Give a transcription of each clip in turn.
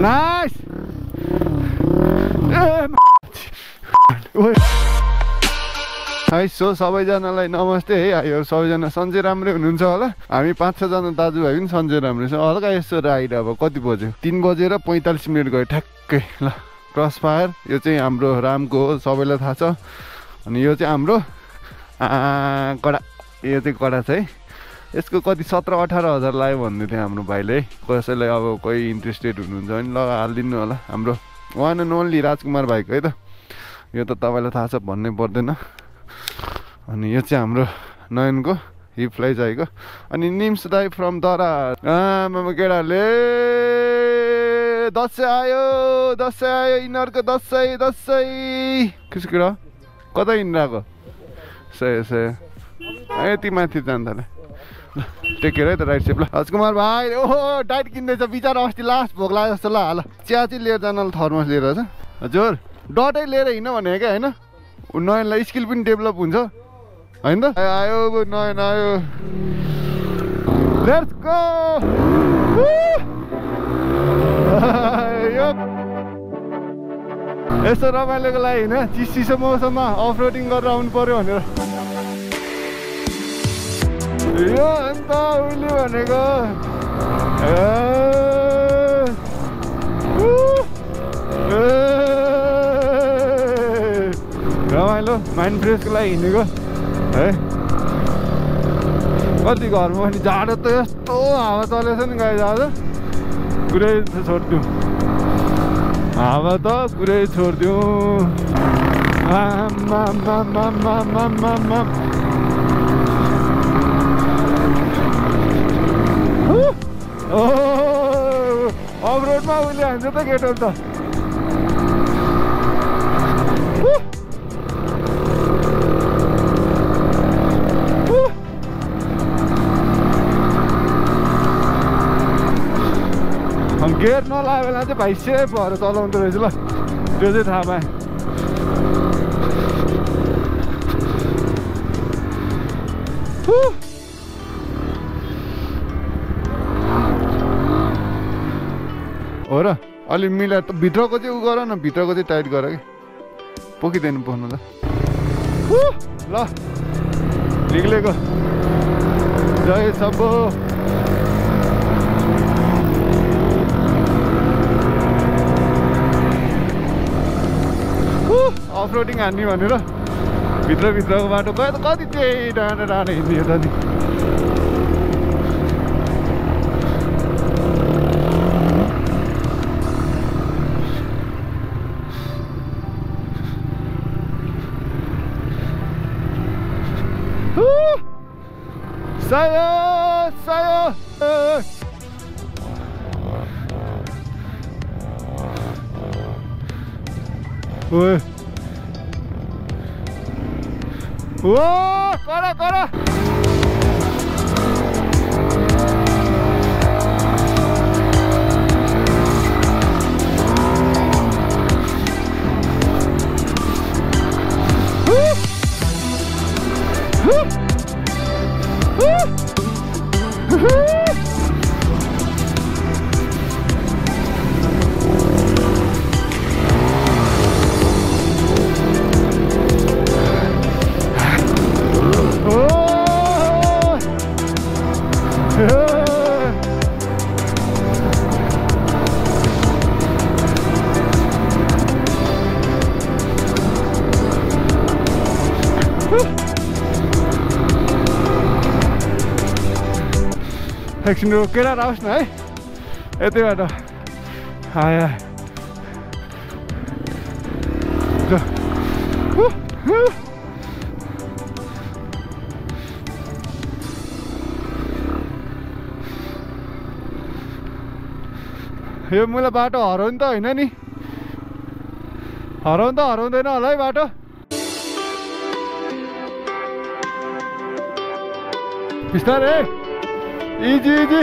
Nice है so सबैजनालाई नमस्ते है यो सबैजना सन्चै राम्रै हुनुहुन्छ होला हामी पाँच छजना दाजुभाइ पनि सन्चै राम्रो छ हल्का यसो राइड अब कति बज्यो तिन बजेर पैँतालिस मिनट गयो ठ्याक्कै ल क्रस फायर यो चाहिँ हाम्रो रामको हो सबैलाई थाहा छ अनि यो चाहिँ हाम्रो कडा यो चाहिँ कडा छ है यसको कति सत्र अठार हजार लाग्यो भन्दै थियो हाम्रो भाइले। कसैलाई अब कोही इन्ट्रेस्टेड हुनुहुन्छ भने ल हालिदिनु होला। हाम्रो वान एन्ड ओन्ली राजकुमार भाइको है त। यो त तपाईँलाई थाहा छ भन्नै पर्दैन। अनि यो चाहिँ हाम्रो नयनको हिपलाई चाहिएको। अनि निम्स दाई फ्रम दरा आमामा केटाहरूले दसैँ आयो दसैँ आयो यिनीहरूको दसैँ दसैँ। कसको केटा कता हिँडिरहेको सय सय। यति माथि जान्दा टेक केयर है त राइट सेप ल। राजकुमार भाइ ओहो डाइट किन्दैछ बिचरा अस्ति लास्ट भोक लाग्यो जस्तो ल हाल चिया चाहिँ लिएर जानलाई थर्मस लिएर छ हजुर डटै लिएर हिँड भने क्या होइन? नयनलाई स्किल पनि डेभलप हुन्छ होइन? त आयो नयन आयो। लेट्स यस्तो रमाइलोको लागि होइन चिसो मौसममा अफ रोडिङ गरेर आउनु पऱ्यो भनेर। यो अन्त उहिले भनेको रमाइलो माइन्ड फ्रेसको लागि हिँडेको है कति घरमा पनि जाडो त यस्तो हावा चलेछ नि गाई जाडो कुरै छोडिदिउँ हावा त कुरै छोडिदिउँ अफ रोडमा उसले हान्छ त केटो त गेट नलागेको बेला चाहिँ भाइ सेफ भएर चलाउँदो रहेछ ल। त्यो चाहिँ थाहा पाएँ Whew. हो र अलि मिलाएर भित्रको चाहिँ उ गर न भित्रको चाहिँ टाइट गर कि। पोखिँदैन पोख्नु त। ल। निक्लेको। जय शम्भो। अफ रोडिङ हान्ने भनेर। भित्रभित्रको बाटो। गयो त कति त्यही डाँडा डाँडा हिँड्ने त नि। Foi. Uou, agora. bora! Uh! Uh! Uh! uh! uh! एकछिन रोकेर आओस् न है यतैबाट आया ल। हु, हु। यो मलाई बाटो हराउनु त होइन नि हराउनु त हराउँदैन होला है बाटो बिस्तारै इजी इजी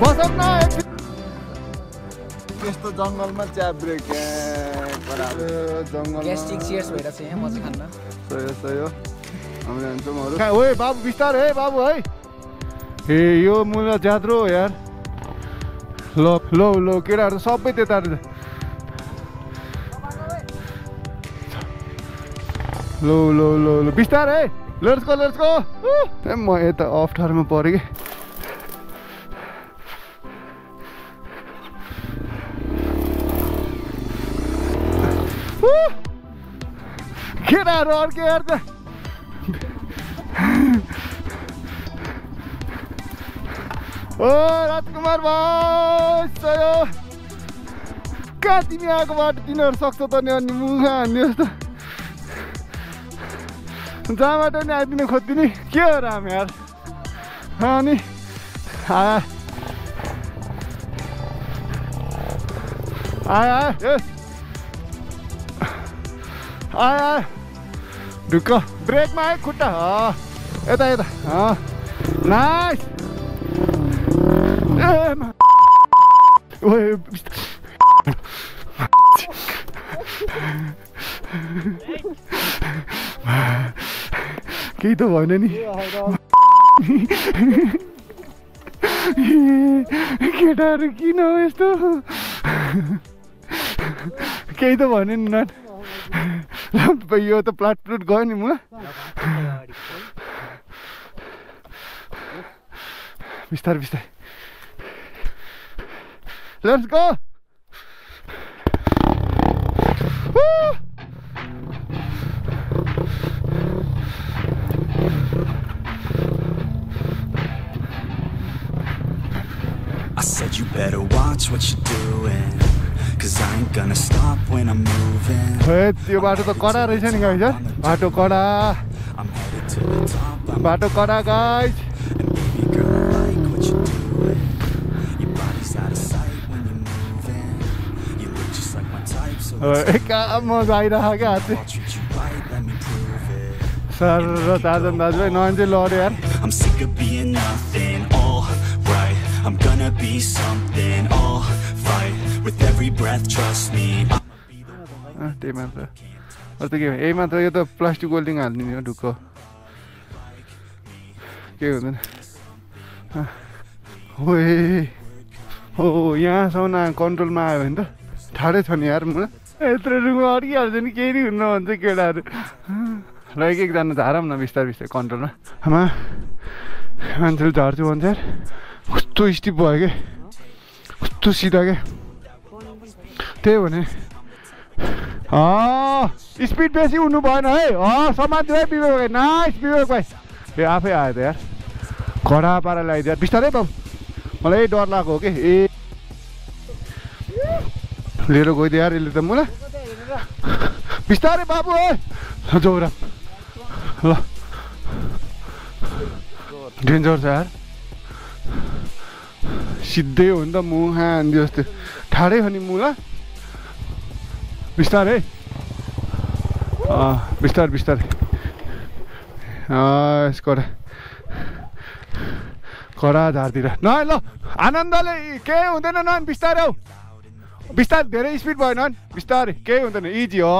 बसौँ न एकछिन। त्यस्तो जङ्गलमा चिया ब्रेक जङ्गल ग्यास्ट्रिक सियर्स भइरहेको छ यहाँ मजा खान्न सयो सयो हामी जान्छौँ अरू कहाँ ओए बाबु बिस्तारै है बाबु है ए यो मुला ज्यात्रो हो यार ल ल ल केटाहरू सबै त्यता लो लो लो लो बिस्तारै लेट्स गो लेट्स गो ए म यता अप्ठ्यारोमा परेँ कि केटाहरू अर्कै अर्को ओ राजकुमार भाइ कहाँ तिमी आएको बाटो तिनीहरू सक्छ त नि अनि मुखा हान्ने जस्तो जहाँबाट नि आइदिनु खोज्दिने के हो राम यार अनि आया आया आयो आया ढुक्क ब्रेकमा आयो खुट्टा यता यता नाइस ए केही त भएन नि। केटाहरू किन हो यस्तो? केही त भएन नि नाट। यो त प्लाट प्लुट गयो नि म। बिस्तारै बिस्तारै। Let's go said you better watch what you're doing Cause I ain't gonna stop when I'm moving त्यो बाटो त कडा रहेछ नि गाइज बाटो कडा I'm I'm बाटो कडा गाइज of काम मजा आइरहेको क्या हात सर र चारजना दाजुभाइ नयन चाहिँ लड्यो यार I'm gonna be something, I'll fight With every breath, trust me. अँ, त्यही मात्र अरू त के भयो? यही मात्र यो त प्लास्टिक वेल्डिङ हालिदिने हो ढुक्क। केही हुँदैन। अँ, ओए। हो यहाँसम्म कन्ट्रोलमा आयो भने त ठाडै छ नि यार म यत्रो रुममा अड्किहाल्छ नि केही नि हुन्न भन्छ केटाहरू। ल एक एकजना झारौँ न बिस्तारै बिस्तारै कन्ट्रोलमा आमा। मान्छेले झर्छु भन्छ यार। कस्तो स्टिप भयो क्या कस्तो सिधा क्या त्यही भने स्पिड बेसी हुनु भएन है अँ समात्यो है भाइ नाइस ए आफै आयो त यार कडा पाराले आइदियो यार बिस्तारै बाबु मलाई डर लागेको हो कि ए लिएर गइदियो यार यसले त मलाई बिस्तारै बाबु है जौरा ल डेन्जर छ यार सिधै हो नि त मुहा हानिदियो जस्तो ठाडै हो नि बिस्तारै अँ, बिस्तारै बिस्तारै अँ, यस कडा झारतिर न ल आनन्दले केही हुँदैन न बिस्तारै हौ बिस्तारै धेरै स्पिड भएन नि बिस्तारै केही हुँदैन इजी हो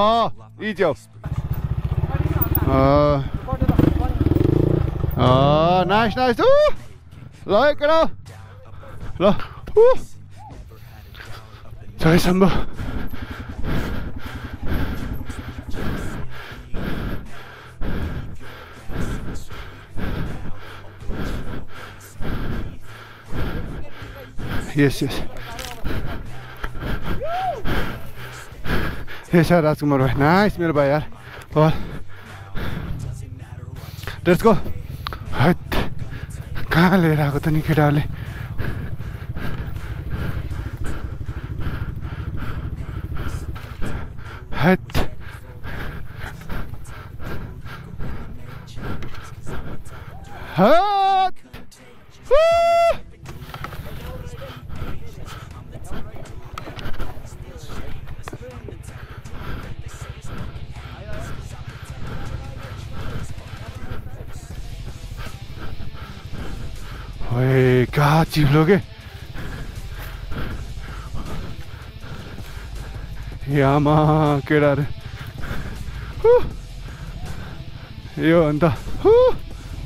इजी हो नाइस नाइस ल केटा ल शम्भु यस यस यार राजकुमार भाइ नाइस मेरो भाइ यार लेट्स गो हट कहाँ लिएर आएको त नि केटाहरूले Hook! God, you look at. Yama, uh, good. Woo! You uh, the. Woo!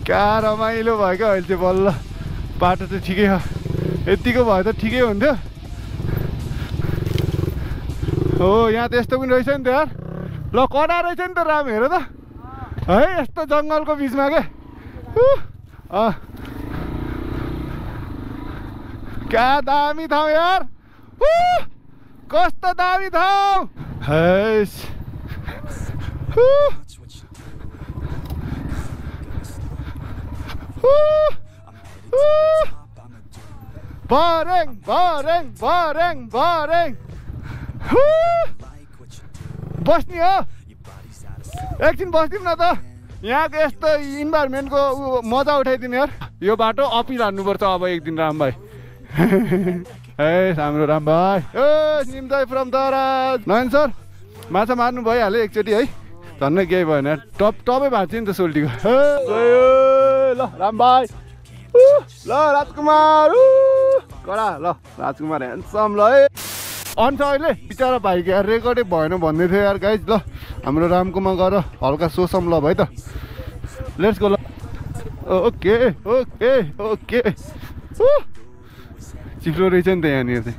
क्या रमाइलो भयो क्या अहिले चाहिँ बल्ल। बाटो चाहिँ ठिकै छ यतिको भए त ठिकै हुन्थ्यो। हो यहाँ त यस्तो पनि रहेछ नि त यार। ल कडा रहेछ नि त राम हेर त। है यस्तो जङ्गलको बिचमा के? अँ। क्या दामी ठाउँ यार। कस्तो दामी ठाउँ। हैस। भरेङ भरेङ भरेङ उह। बस्ने हो। एकछिन बस्दिउँ न त। यहाँको यस्तो इन्भाइरोमेन्टको उ- मजा उठाइदिने यार यो बाटो अपिल हान्नुपर्छ अब एक दिन राम भाइ। ए हाम्रो राम भाइ। ए निम्दाई फ्रम दराज। नयन सर माछा मार्नु भइहाल्यो एकचोटि है। झन्नै केही भएन। टप टपै भएको थियो नि त सोल्टीको। ल राम भाइ। ल राजकुमार कडा ल राजकुमार ह्यान्डसम ल है अन्त अहिले बिचरा भाइको यार रेकर्डै भएन भन्दै थियो यार गाइज ल हाम्रो रामकोमा गएर हल्का सोसम ल भाइ त। लेट्स गो ल। ओके ओके ओके चिप्लो रहेछ नि त यहाँनिर चाहिँ।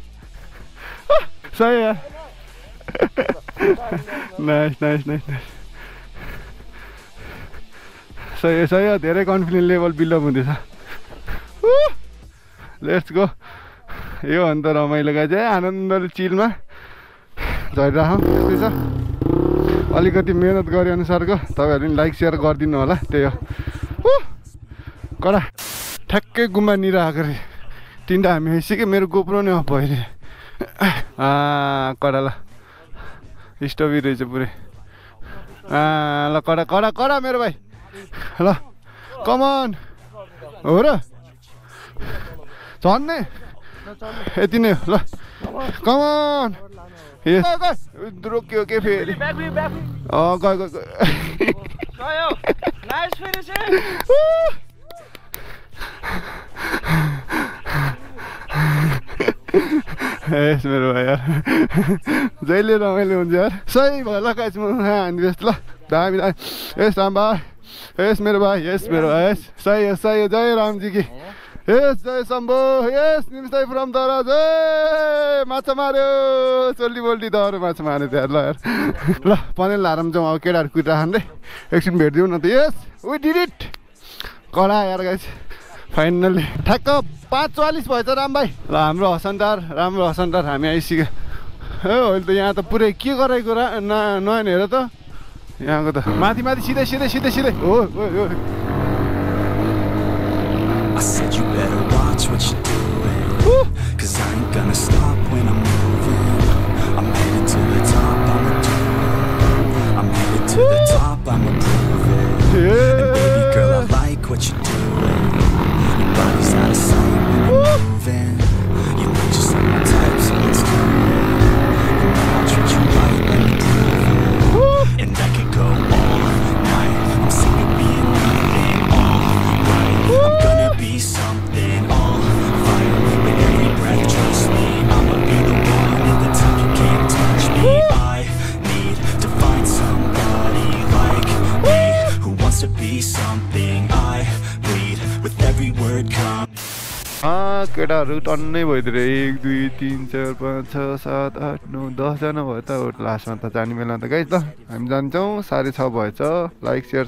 सही यार नाइस नाइस नाइस नाइस सही सही धेरै कन्फिडेन्स लेभल बिल्डअप हुँदैछ। लेट्स गो यो अन्त रमाइलो गाई चाहिँ आनन्दले चिलमा झरिराखौँ त्यस्तै छ। अलिकति मिहिनेत गरे अनुसारको तपाईँहरूले पनि लाइक सेयर गरिदिनु होला त्यही हो। कडा ठ्याक्कै गुम्बा निर आएको रे। तिनवटा हामी आइसक्यो मेरो गोप्रो नै अफ भयो कडा ल. स्टोभी रहेछ पुरै. आ, ल कडा कडा कडा मेरो भाइ ल कमन हो र. झन्ने यति नै हो ल. कमन रोक्यो के फेरि? अँ गयो गयो एस मेरो भाइ यार जहिले रमाइलो हुन्छ यार सही भयो ल काइस म हानिदिनुहोस् ल दामी यस राम भाइ यस मेरो भाइ यस मेरो भाइ यस सही हो सही जय रामजी की यस जय शम्भो यस निम्सै फ्रम दरा जय माछा माऱ्यो चोल्टी बोल्टी दर माछा माऱ्यो त्यहाँ ल यार ल पनेल हारम जाउँ अब केटाहरू कुदिराखन् रे एकछिन भेटिदिउँ न त यस वी डिड इट कडा यार गाइस फाइनली ठ्याक्क पाँच चालिस भयो त राम भाइ। ल हाम्रो हसनदार राम्रो हसनदार हामी आइसक्यो। हो अहिले त यहाँ त पुरै के गराएको गरेको रायन हेर त। यहाँको त माथि माथि सिधै सिधै सिधै सिधै। होइन satisfied. केटाहरू टन्नै भइदिएर एक दुई तिन चार पाँच छ सात आठ नौ दसजना भयो त लास्टमा त जाने बेला त कहीँ त हामी जान्छौँ। साढे छ भएछ। Like share